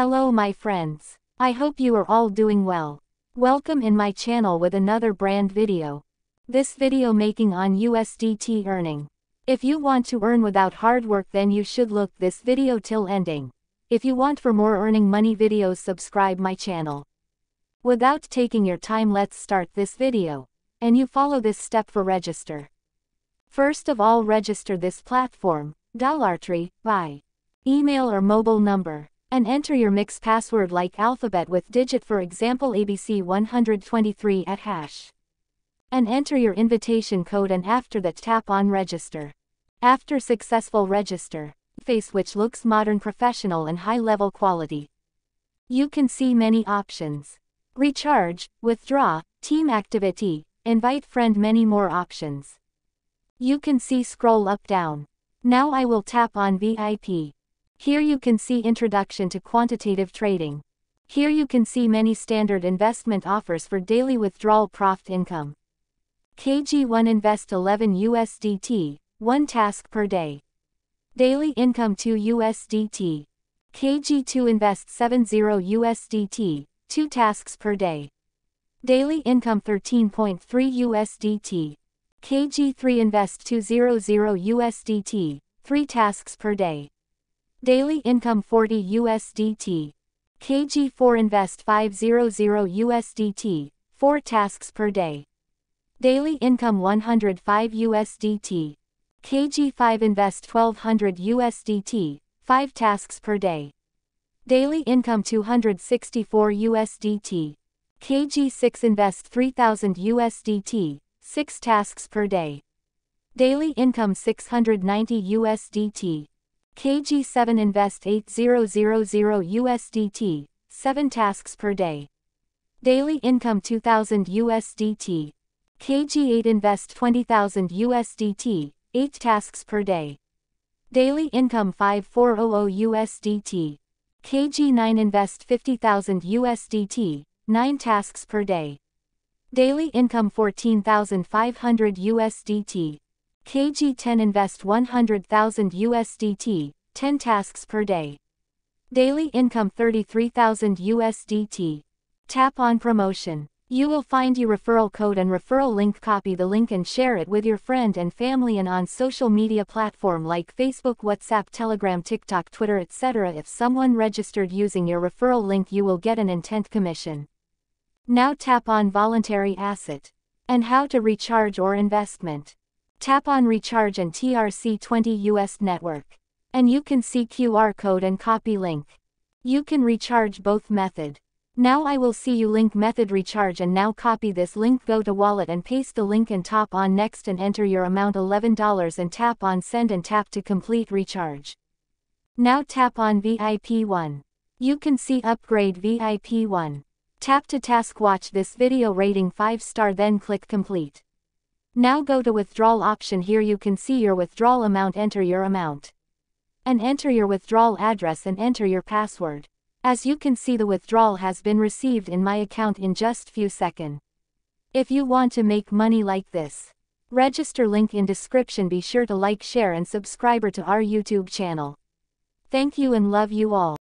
Hello my friends. I hope you are all doing well. Welcome in my channel with another brand video. This video making on USDT earning. If you want to earn without hard work then you should look this video till ending. If you want for more earning money videos subscribe my channel. Without taking your time let's start this video. And you follow this step for register. First of all register this platform, Dollartree, by email or mobile number, and enter your mix password like alphabet with digit for example ABC 123 at hash. And enter your invitation code and after that tap on register. After successful register, face which looks modern professional and high level quality. You can see many options. Recharge, withdraw, team activity, invite friend many more options. You can see scroll up down. Now I will tap on VIP. Here you can see Introduction to Quantitative Trading. Here you can see many standard investment offers for daily withdrawal profit income. KG1 Invest 11 USDT, 1 task per day. Daily income 2 USDT. KG2 Invest 70 USDT, 2 tasks per day. Daily income 13.3 USDT. KG3 Invest 200 USDT, 3 tasks per day. Daily income 40 USDT. KG4 Invest 500 USDT, 4 tasks per day. Daily income 105 USDT. KG5 Invest 1200 USDT, 5 tasks per day. Daily income 264 USDT. KG6 Invest 3000 USDT, 6 tasks per day. Daily income 690 USDT. KG7 Invest 8000 USDT, 7 tasks per day. Daily income 2000 USDT. KG8 Invest 20000 USDT, 8 tasks per day. Daily income 5400 USDT. KG9 Invest 50000 USDT, 9 tasks per day. Daily income 14,500 USDT. KG10 Invest 100,000 USDT, 10 tasks per day. Daily income 33,000 USDT. Tap on promotion. You will find your referral code and referral link copy the link and share it with your friend and family and on social media platform like Facebook, WhatsApp, Telegram, TikTok, Twitter, etc. If someone registered using your referral link you will get an intent commission. Now tap on voluntary asset. And how to recharge or investment. Tap on recharge and TRC20 US network. And you can see QR code and copy link. You can recharge both method. Now I will see you link method recharge and now copy this link go to wallet and paste the link and tap on next and enter your amount $11 and tap on send and tap to complete recharge. Now tap on VIP 1. You can see upgrade VIP 1. Tap to task watch this video rating 5 star then click complete. Now go to withdrawal option here you can see your withdrawal amount enter your amount. And enter your withdrawal address and enter your password. As you can see the withdrawal has been received in my account in just few seconds. If you want to make money like this, register link in description be sure to like share and subscribe to our YouTube channel. Thank you and love you all.